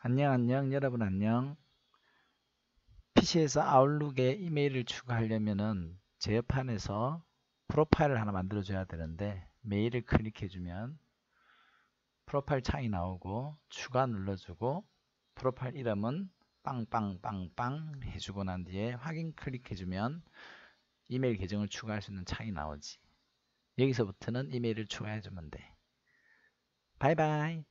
안녕 안녕 여러분 안녕. PC에서 아웃룩에 이메일을 추가하려면은 제어판에서 프로파일을 하나 만들어 줘야 되는데 메일을 클릭해 주면 프로파일 창이 나오고 추가 눌러주고 프로파일 이름은 빵빵빵빵 해주고 난 뒤에 확인 클릭해 주면 이메일 계정을 추가할 수 있는 창이 나오지. 여기서부터는 이메일을 추가해 주면 돼. 바이바이.